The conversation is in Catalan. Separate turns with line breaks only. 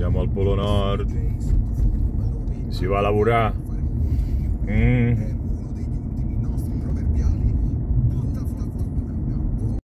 Siamo al Polo Nord. Si va a lavorare.